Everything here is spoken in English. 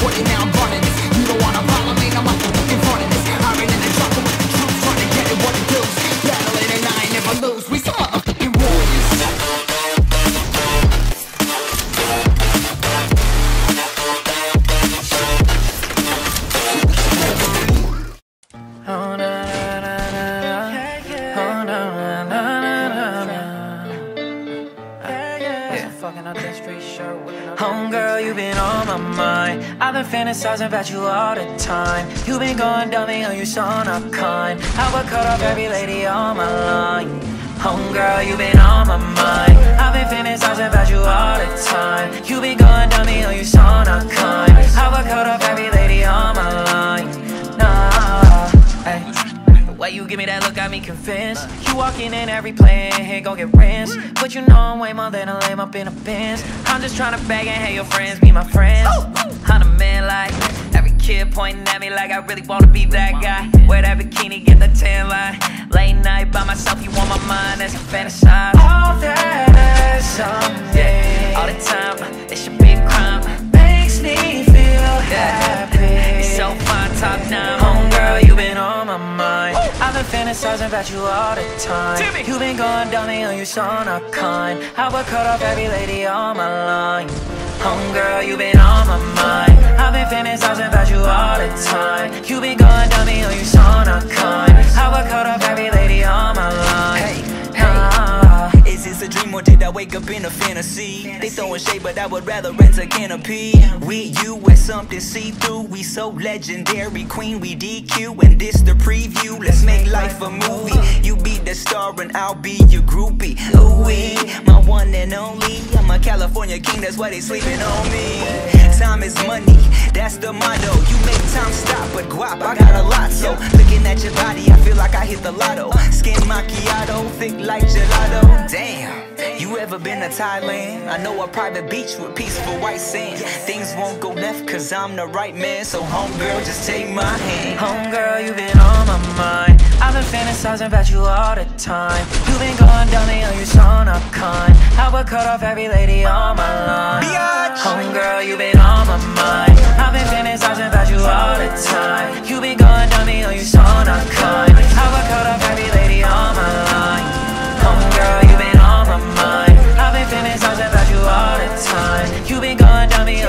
Wouldn't, now I'm running. You don't wanna follow Homegirl, you've been on my mind. I've been fantasizing about you all the time. You've been going dummy on you son of kind. I would cut off every lady on my line. Homegirl, you've been on my mind. I've been fantasizing about you all the time. You've been going dummy on you son give me that look got me convinced. You walking in every plan, here gon' get rinsed. But you know I'm way more than a lame up in a Benz. I'm just tryna bag and have your friends be my friends. I'm a man like every kid pointing at me like I really wanna be that guy. Wear that bikini, get the I've been fantasizing about you all the time. You've been going dummy on you son of kind. I would cut off every lady on my line. Homegirl, you've been on my mind. I've been fantasizing about you all the time. You've been going dummy on you son of kind. Did I wake up in a fantasy? They throwing shade, but I would rather rent a canopy. We, you, and something see through. We so legendary, queen. We DQ, and this the preview. Let's make life a movie. You be the star, and I'll be your groupie. Ooh, wee, my one and only. I'm a California king, that's why they sleeping on me. Time is money, that's the motto. You make time stop, but guap, I got a lot. So looking at your body, I feel like I hit the lotto. Skin macchiato, thick like gelato. Damn, you ever been to Thailand? I know a private beach with peaceful white sand. Things won't go left, cause I'm the right man. So, homegirl, just take my hand. Homegirl, you've been on my mind. I've been fantasizing about you all the time. You've been going down the on you son of kind. I would cut off every lady on my line. Biatch. Homegirl, you've been on my mind. I've been fantasizing about you all the time. You you been gone, down me